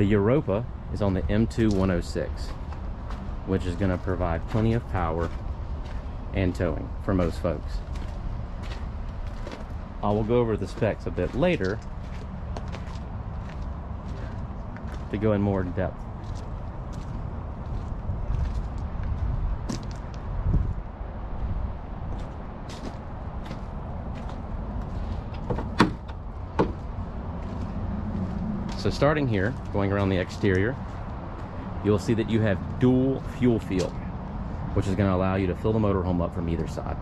The Europa is on the M2 106, which is going to provide plenty of power and towing for most folks. I will go over the specs a bit later to go in more depth. So starting here, going around the exterior, you'll see that you have dual fuel field, which is going to allow you to fill the motorhome up from either side.